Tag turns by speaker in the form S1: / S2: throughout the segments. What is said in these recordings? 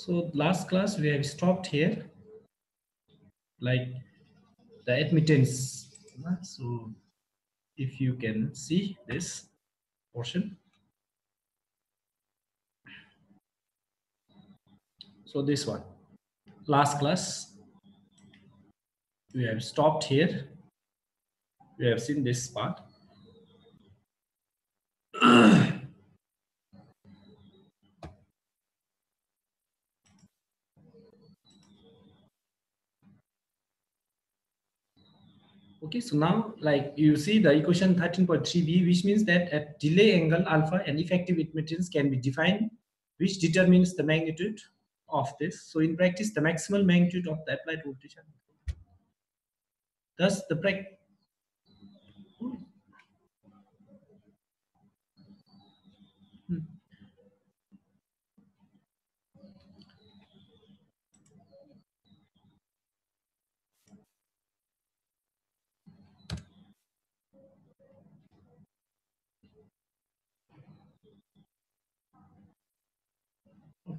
S1: So last class we have stopped here, like the admittance. So if you can see this portion. So this one, last class, we have stopped here. We have seen this part. Okay, so now like you see the equation 13.3b, which means that at delay angle alpha an effective admittance can be defined, which determines the magnitude of this. So in practice, the maximal magnitude of the applied voltage. Thus the practice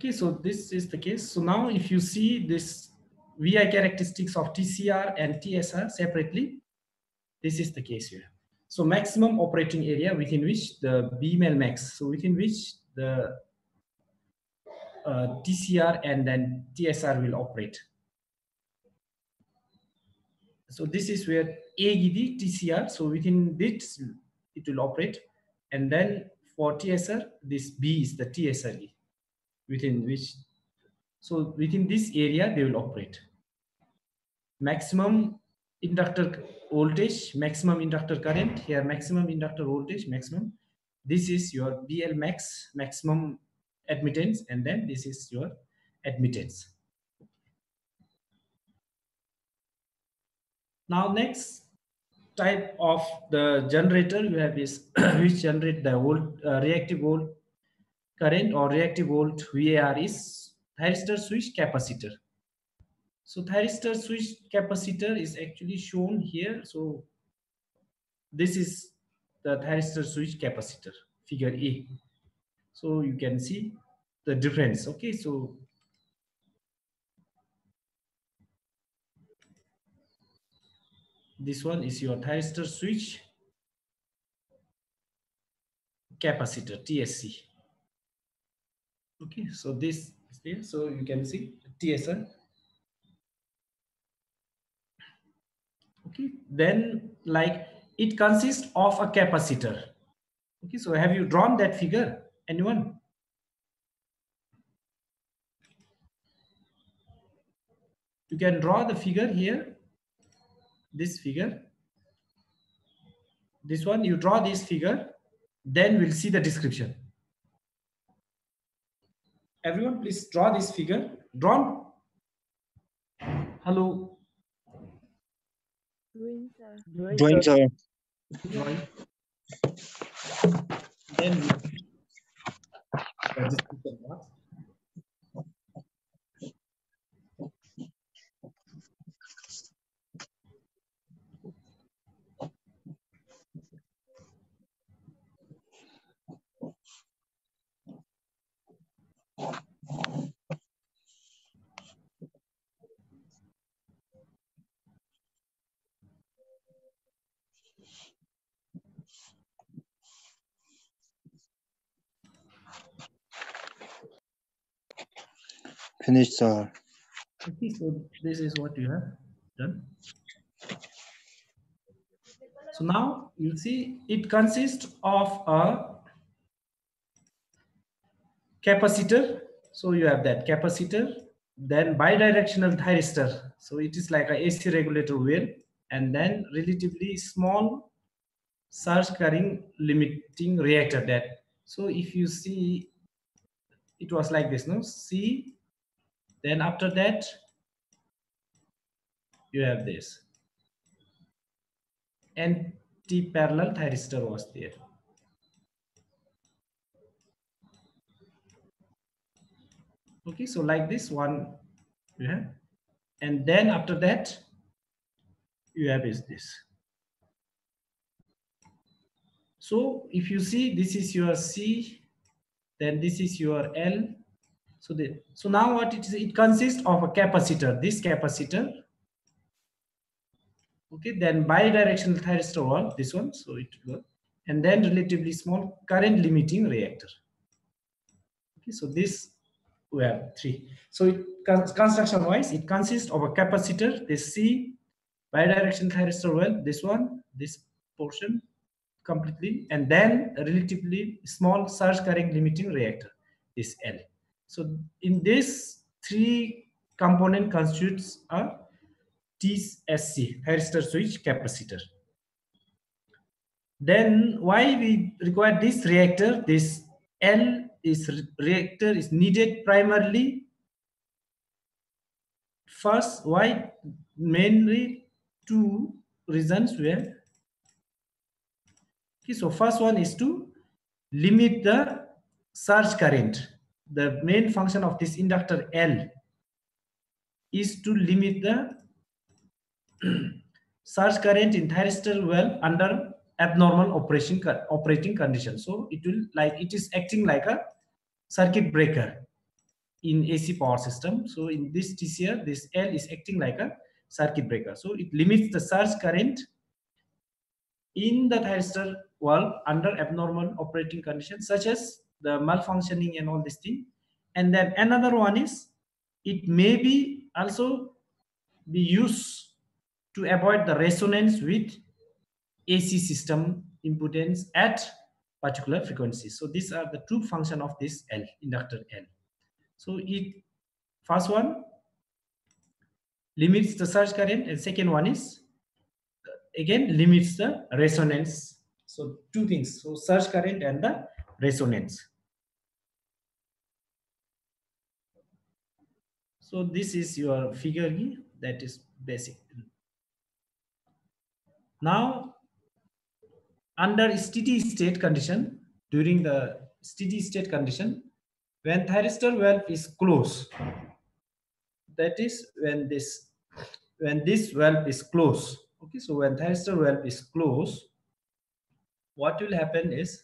S1: Okay, so this is the case. So now if you see this VI characteristics of TCR and TSR separately, this is the case here. So maximum operating area within which the BML max, so within which the uh, TCR and then TSR will operate. So this is where A the TCR, so within this it will operate. And then for TSR, this B is the TSRE within which so within this area they will operate. Maximum inductor voltage maximum inductor current here maximum inductor voltage maximum. This is your bl max maximum admittance and then this is your admittance. Now next type of the generator you have is which generate the volt uh, reactive volt current or reactive volt VAR is thyristor switch capacitor. So thyristor switch capacitor is actually shown here. So this is the thyristor switch capacitor figure A. So you can see the difference. Okay, so this one is your thyristor switch capacitor TSC okay so this is there so you can see tsr okay then like it consists of a capacitor. Okay so have you drawn that figure anyone? You can draw the figure here this figure. This one you draw this figure then we'll see the description Everyone, please draw this figure. Drawn? Hello.
S2: Drawing, sir.
S3: Drawing, sir.
S1: Drawing. Then
S3: Finished, sir.
S1: Okay, so this is what you have done. So now you see it consists of a capacitor. So you have that capacitor, then bidirectional thyristor. So it is like a AC regulator wheel, and then relatively small surge current limiting reactor that. So if you see, it was like this, no? C then after that, you have this. And Anti-parallel thyristor was there. Okay, so like this one, yeah. And then after that, you have is this. So if you see, this is your C, then this is your L, So the so now what it is, it consists of a capacitor, this capacitor. Okay, then bidirectional thyristor valve, this one, so it will, and then relatively small current limiting reactor. Okay, so this we have three. So it, construction wise, it consists of a capacitor, this C, bidirectional thyristor valve, this one, this portion completely, and then a relatively small surge current limiting reactor, this L. So in this three component constitutes a TSC, thyristor switch capacitor. Then why we require this reactor, this L is reactor is needed primarily first why? Mainly two reasons were okay so first one is to limit the surge current. The main function of this inductor l is to limit the surge current in thyristor valve under abnormal operation operating condition so it will like it is acting like a circuit breaker in AC power system. So in this TCR, this L is acting like a circuit breaker. So it limits the surge current in the thyristor valve under abnormal operating conditions such as the malfunctioning and all this thing. And then another one is it may be also be used to avoid the resonance with AC system impedance at particular frequency. So these are the two function of this L, inductor L. So it first one limits the surge current and second one is again limits the resonance. So two things, so surge current and the resonance. So this is your figure that is basic. Now under steady state condition, during the steady state condition, when thyristor valve is closed, that is when this when this valve is closed. Okay, so when thyristor valve is closed, what will happen is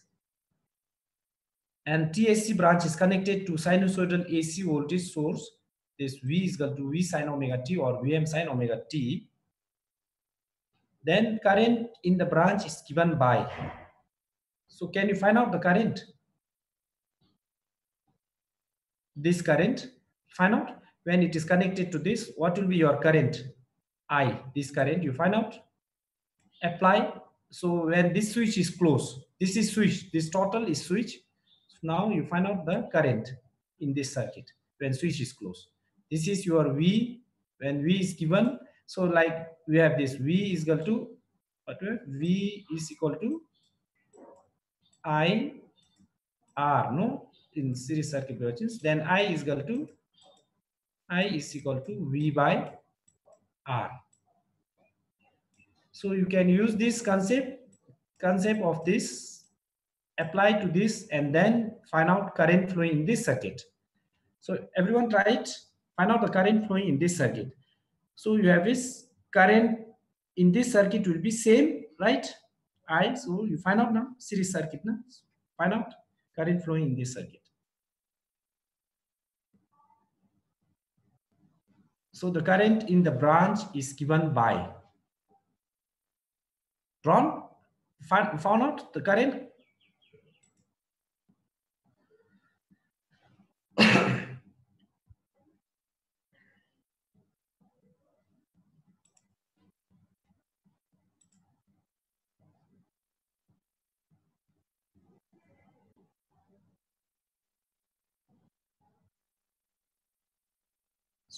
S1: and TSC branch is connected to sinusoidal AC voltage source. This V is equal to V sine omega t or Vm sine omega t then current in the branch is given by. So can you find out the current? This current, find out when it is connected to this, what will be your current? I, this current, you find out, apply. So when this switch is closed, this is switch, this total is switch. So now you find out the current in this circuit when switch is closed. This is your V, when V is given, so like we have this V is equal to what? V is equal to I R no in series circuit branches. Then I is equal to I is equal to V by R. So you can use this concept concept of this apply to this and then find out current flowing in this circuit. So everyone try it, find out the current flowing in this circuit. So you have this current in this circuit will be same, right? I so you find out now series circuit now. Find out current flowing in this circuit. So the current in the branch is given by Ron found, found out the current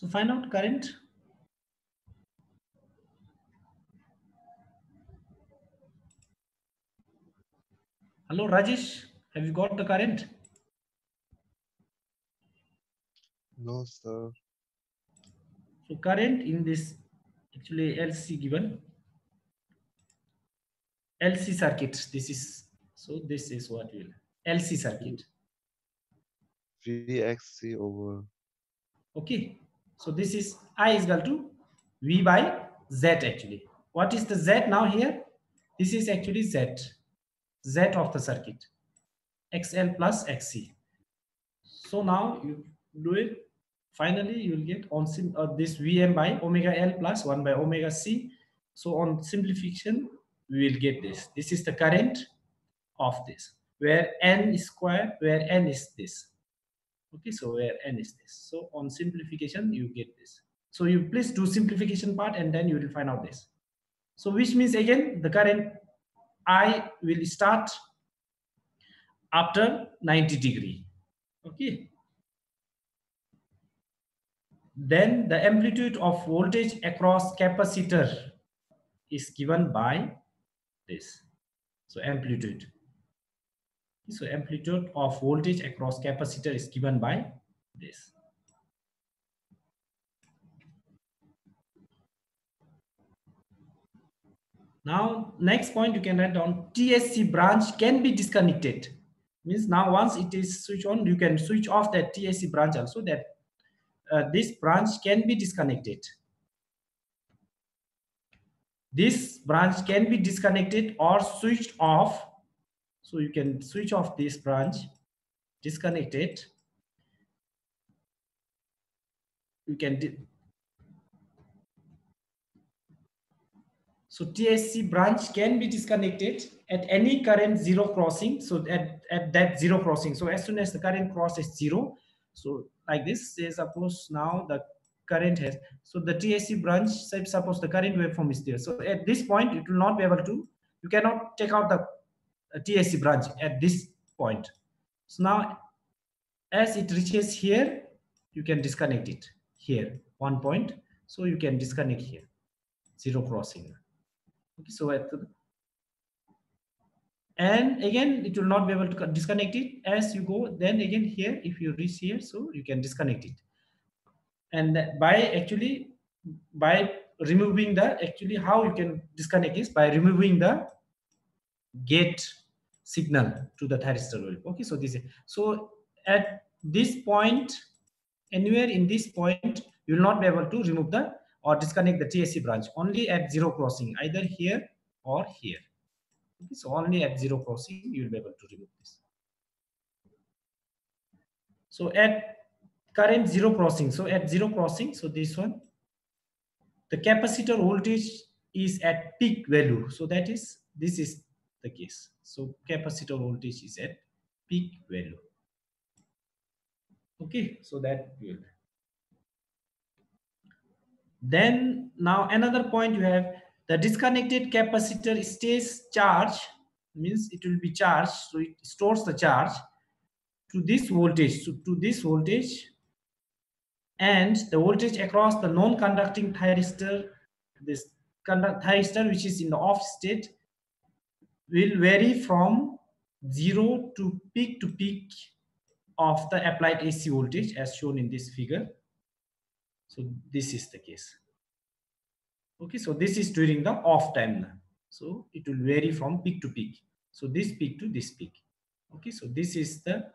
S1: So find out current. Hello, Rajesh. Have you got the current?
S2: No, sir.
S1: So current in this actually LC given. LC circuit. This is so this is what will LC circuit.
S2: VXC over.
S1: Okay. So this is I is equal to V by Z actually. What is the Z now here? This is actually Z. Z of the circuit. XL plus XC. So now you do it, finally you will get on sim, uh, this Vm by omega L plus 1 by omega C. So on simplification, we will get this. This is the current of this, where N is square, where N is this. Okay, so where N is this. So on simplification, you get this. So you please do simplification part and then you will find out this. So which means again, the current I will start after 90 degree. Okay. Then the amplitude of voltage across capacitor is given by this. So amplitude. So amplitude of voltage across capacitor is given by this. Now, next point you can write down TSC branch can be disconnected. Means now once it is switch on, you can switch off that TSC branch also that uh, this branch can be disconnected. This branch can be disconnected or switched off. So you can switch off this branch, disconnect it. You can So TSC branch can be disconnected at any current zero crossing. So at, at that zero crossing. So as soon as the current crosses zero, so like this, say suppose now the current has, so the TSC branch, suppose the current waveform is there. So at this point, it will not be able to, you cannot take out the TSC branch at this point. So now as it reaches here, you can disconnect it here, one point. So you can disconnect here, zero crossing. Okay, so at the, and again it will not be able to disconnect it as you go. Then again here, if you reach here, so you can disconnect it. And by actually by removing the actually how you can disconnect is by removing the gate signal to the thyristor valve. Okay, so this is so at this point, anywhere in this point, you will not be able to remove the or disconnect the TSC branch only at zero crossing, either here or here. Okay, so only at zero crossing, you will be able to remove this. So at current zero crossing, so at zero crossing, so this one, the capacitor voltage is at peak value. So that is, this is the case. So capacitor voltage is at peak value. Okay, so that will then now another point you have the disconnected capacitor stays charged means it will be charged so it stores the charge to this voltage so to this voltage and the voltage across the non-conducting thyristor this thyristor which is in the off state will vary from zero to peak to peak of the applied AC voltage as shown in this figure so this is the case. Okay, so this is during the off time. So it will vary from peak to peak. So this peak to this peak. Okay, so this is the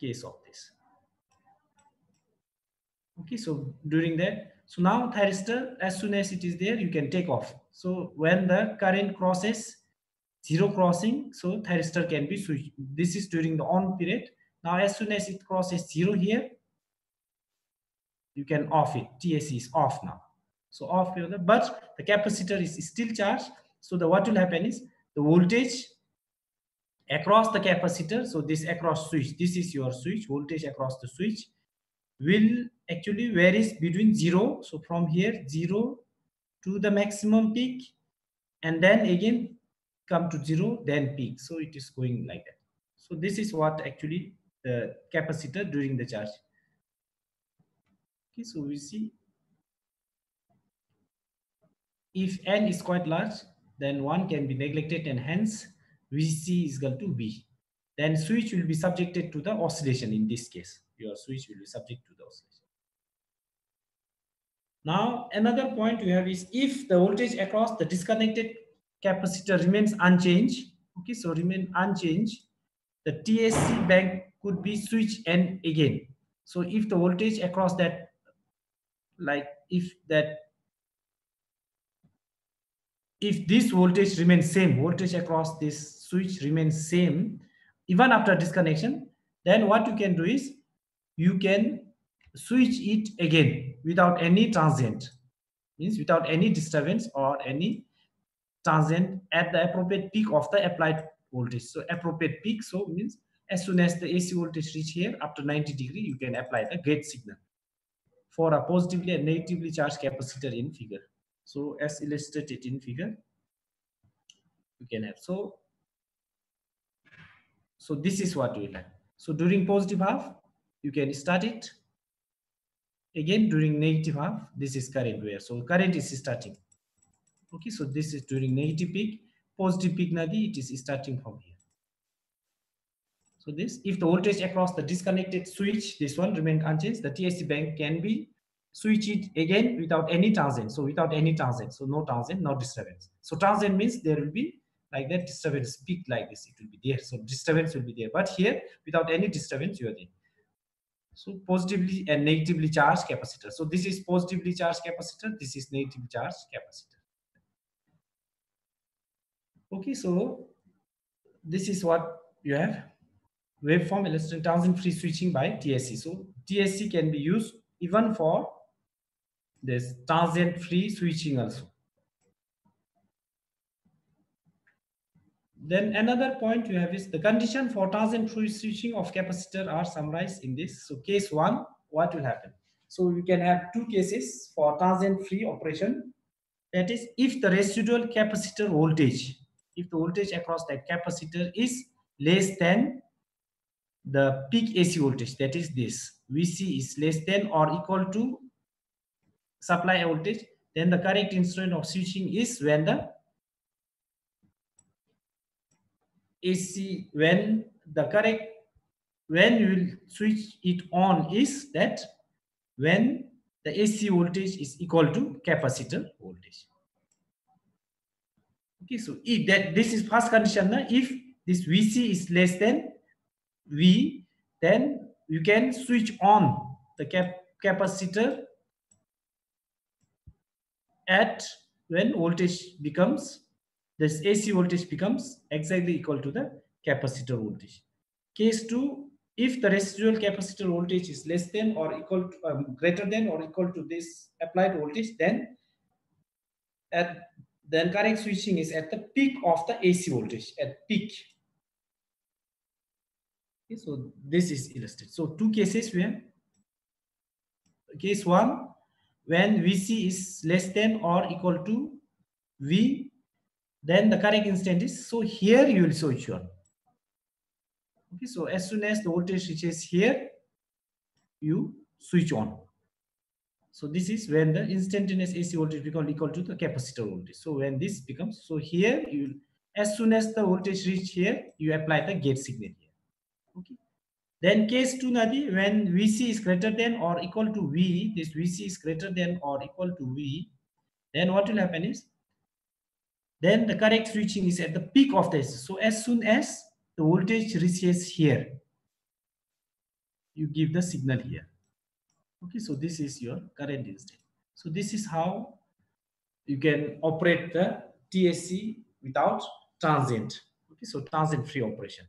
S1: case of this. Okay, so during that, so now thyristor, as soon as it is there, you can take off. So when the current crosses zero crossing, so thyristor can be switched. This is during the on period. Now, as soon as it crosses zero here, you can off it. TSC is off now. So off but the capacitor is still charged. So the what will happen is the voltage across the capacitor. So this across switch, this is your switch voltage across the switch will actually varies between zero. So from here zero to the maximum peak, and then again come to zero, then peak. So it is going like that. So this is what actually the capacitor during the charge. Okay, so we see if n is quite large, then 1 can be neglected and hence Vc is equal to V. Then switch will be subjected to the oscillation in this case. Your switch will be subject to the oscillation. Now, another point we have is if the voltage across the disconnected capacitor remains unchanged, okay, so remain unchanged, the TSC bank could be switched and again. So if the voltage across that like if that if this voltage remains same voltage across this switch remains same even after disconnection then what you can do is you can switch it again without any transient. Means without any disturbance or any transient at the appropriate peak of the applied voltage. So appropriate peak so means as soon as the ac voltage reach here up to 90 degree you can apply the gate signal for a positively and negatively charged capacitor in figure. So as illustrated in figure you can have so so this is what we learn so during positive half you can start it again during negative half this is current where. So current is starting. Okay so this is during negative peak. Positive peak nadi it is starting from here. So this if the voltage across the disconnected switch this one remain unchanged the tsc bank can be switch it again without any transient so without any transient so no transient no disturbance. So transient means there will be like that disturbance peak like this it will be there. So disturbance will be there. But here without any disturbance you are there so positively and negatively charged capacitor. So this is positively charged capacitor. This is negatively charged capacitor. Okay, so this is what you have. Waveform illustrating transient free switching by TSC. So TSC can be used even for this transient free switching also. Then another point you have is the condition for transient free switching of capacitor are summarized in this. So case one, what will happen? So we can have two cases for transient free operation. That is, if the residual capacitor voltage, if the voltage across that capacitor is less than the peak AC voltage, that is this, VC is less than or equal to supply voltage, then the correct instrument of switching is when the AC when the correct when you will switch it on is that when the AC voltage is equal to capacitor voltage. Okay, so if that this is first condition, na, if this VC is less than V, then you can switch on the cap capacitor at when voltage becomes this AC voltage becomes exactly equal to the capacitor voltage. Case 2, if the residual capacitor voltage is less than or equal to, um, greater than or equal to this applied voltage, then at the correct switching is at the peak of the AC voltage, at peak. Okay, so this is illustrated. So two cases where case 1, when VC is less than or equal to V then the correct instant is so here you will switch on. Okay so as soon as the voltage reaches here you switch on. So this is when the instantaneous AC voltage becomes equal to the capacitor voltage. So when this becomes so here you as soon as the voltage reach here you apply the gate signal here. Okay. Then case 2 nadi when vc is greater than or equal to v this vc is greater than or equal to v then what will happen is then the correct switching is at the peak of this. So as soon as the voltage reaches here, you give the signal here. Okay, so this is your current instant. So this is how you can operate the TSC without transient. Okay, so transient free operation.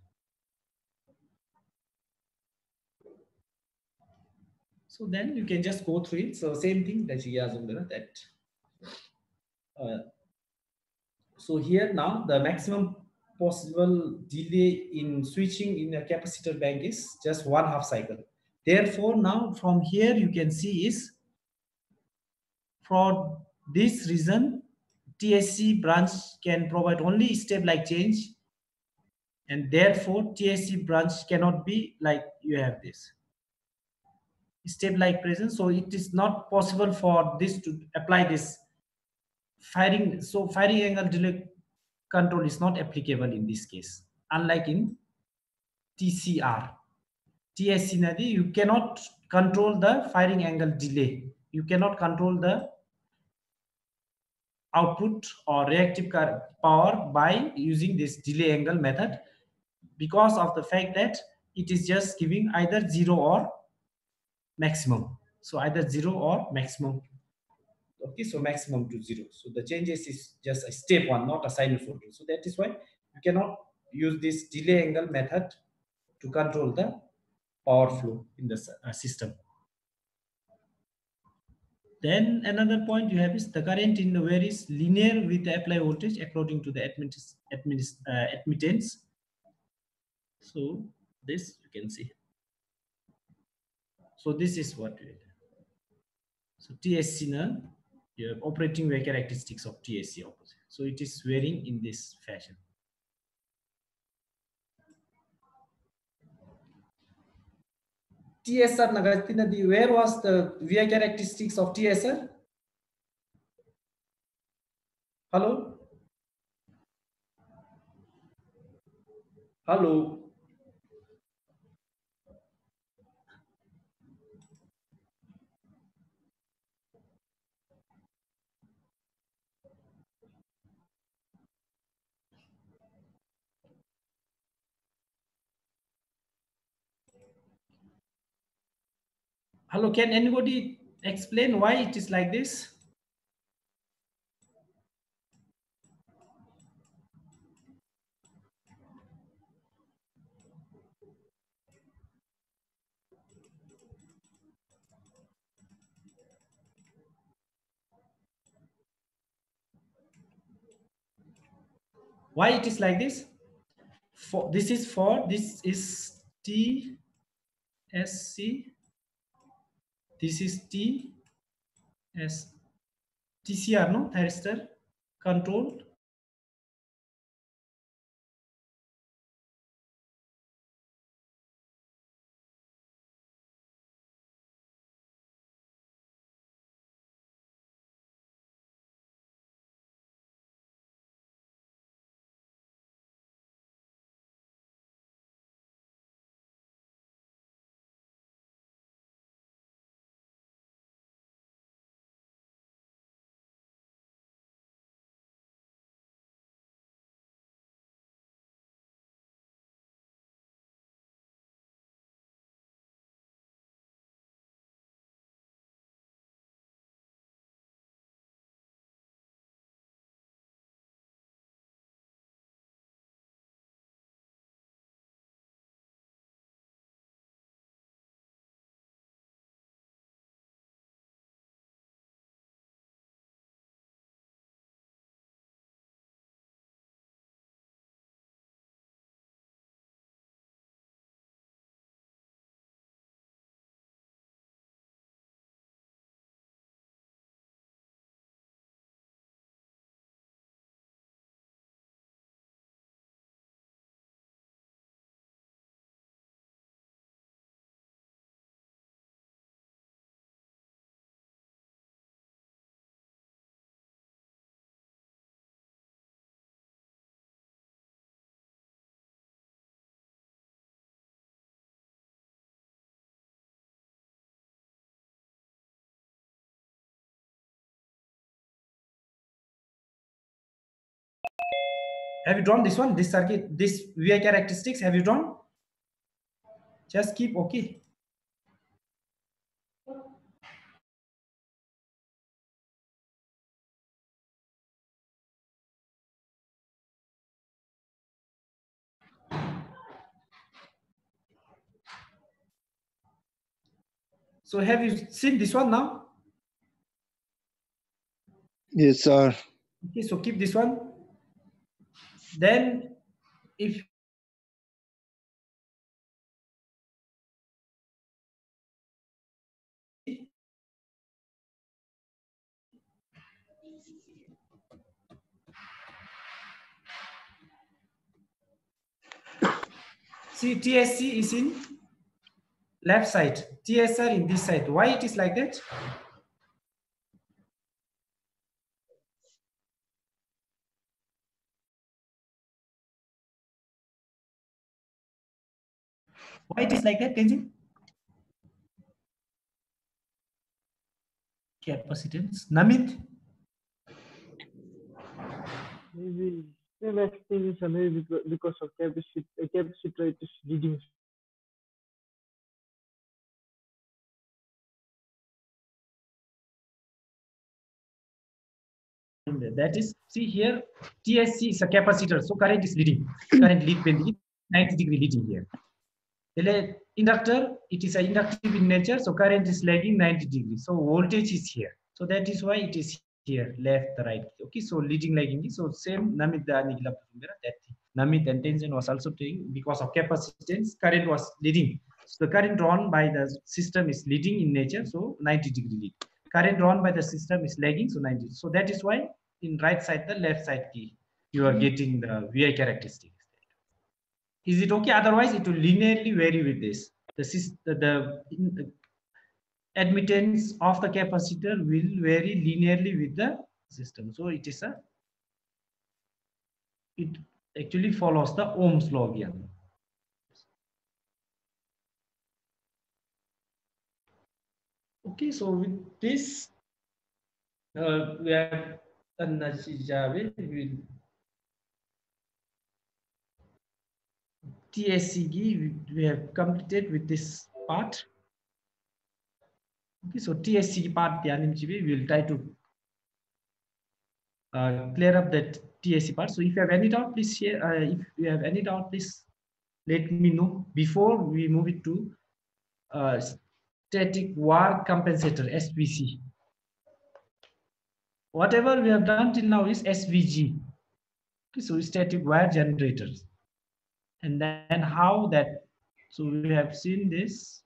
S1: So then you can just go through it. So same thing that you that uh, so here now the maximum possible delay in switching in a capacitor bank is just one half cycle. Therefore, now from here you can see is for this reason TSC branch can provide only step-like change and therefore TSC branch cannot be like you have this step-like presence. So it is not possible for this to apply this firing so firing angle delay control is not applicable in this case unlike in tcr tsc you cannot control the firing angle delay. You cannot control the output or reactive power by using this delay angle method because of the fact that it is just giving either zero or maximum. So either zero or maximum okay so maximum to zero so the changes is just a step one not a sinusoidal so that is why you cannot use this delay angle method to control the power flow in the uh, system. Then another point you have is the current in the wire is linear with the apply voltage according to the admittance, admittance, uh, admittance. So this you can see. So this is what we so TSC now operating wave characteristics of TSC opposite. So it is varying in this fashion. TSR Nagatinadi, where was the VI characteristics of TSR? Hello? Hello? Hello, can anybody explain why it is like this? Why it is like this? For this is for this is T S C. This is T S TCR no? Thyristor controlled Have you drawn this one? This circuit, this VI characteristics, have you drawn? Just keep okay. So have you seen this one now?
S3: Yes, sir.
S1: Okay, so keep this one. Then if see TSC is in left side, TSR in this side. Why it is like that? Why it is like that, Tenzin? Capacitance. Namit?
S4: Maybe same explanation maybe because, because of capacitor, uh, capacitor it is reading.
S1: That is, see here, TSC is a capacitor, so current is leading. Current lead will be 90 degree leading here. Ele- inductor, it is inductive in nature, so current is lagging 90 degrees. So voltage is here. So that is why it is here, left, the right. Okay, so leading lagging. So same namit da nigla that namit and tension was also taking because of capacitance, current was leading. So the current drawn by the system is leading in nature, so 90 degree lead. Current drawn by the system is lagging, so 90. So that is why in right side, the left side key, you are getting the VI characteristic. Is it okay? Otherwise, it will linearly vary with this. The, the, the admittance of the capacitor will vary linearly with the system. So it is a, it actually follows the Ohm's law here. Okay, so with this, uh, we have the Java, we will TSCG we- have completed with this part. Okay, so TSCG part the we will try to uh, clear up that TSC part. So if you have any doubt, please share. Uh, if you have any doubt, please let me know before we move it to uh, static VAR compensator SVC. Whatever we have done till now is SVG. Okay, so static VAR generators and then how that so we have seen this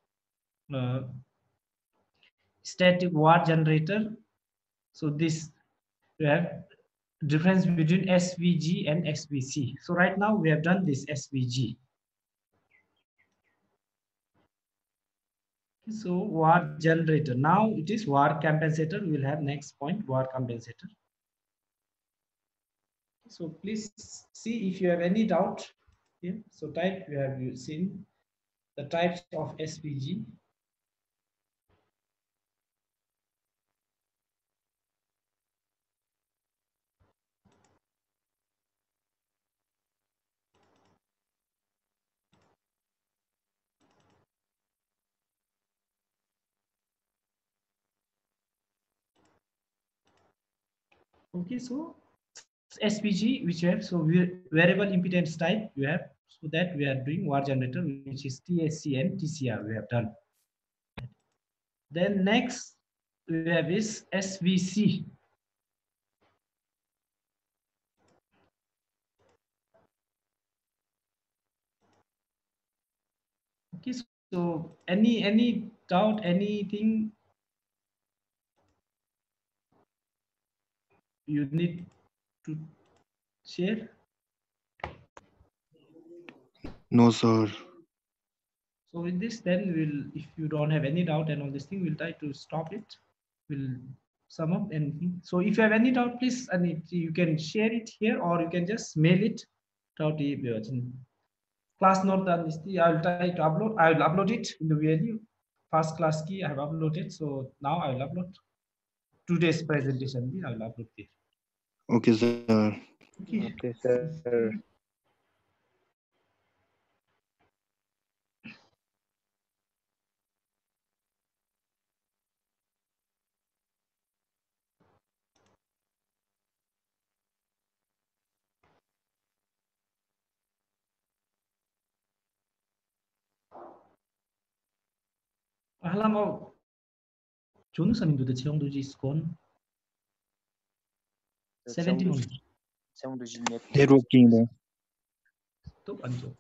S1: uh, static VAR generator. So this we have difference between svg and svc so right now we have done this svg so VAR generator now it is VAR compensator. We will have next point VAR compensator. So please see if you have any doubt So type we have seen the types of SVG. Okay, so SVG which you have so variable impedance type you have so that we are doing VAR generator which is TSC and TCR we have done. Then next we have is SVC. Okay, so any any doubt anything you need to share?
S3: No, sir.
S1: So with this, then we'll, if you don't have any doubt and all this thing, we'll try to stop it. We'll sum up anything. So if you have any doubt, please, and it, you can share it here or you can just mail it. to the Class note done is the, I will try to upload, I will upload it in the value. First class key I have uploaded. So now I will upload today's presentation. I will upload it.
S3: Okay, sir.
S1: Okay.
S4: Okay, sir.
S1: Alam mo, Junu sa nindo de cheong do ji skon 17 on
S3: Networking there.
S1: to anjo.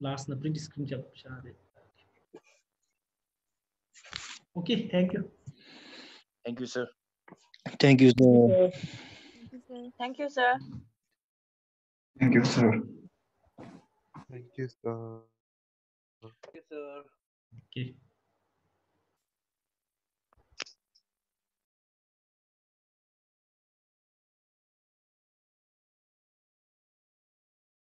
S1: Last na print screen jab. Okay, thank you.
S5: Thank you, sir.
S3: Thank you, sir.
S6: Thank you, sir.
S2: Thank you, sir. Thank you, sir.
S1: Okay.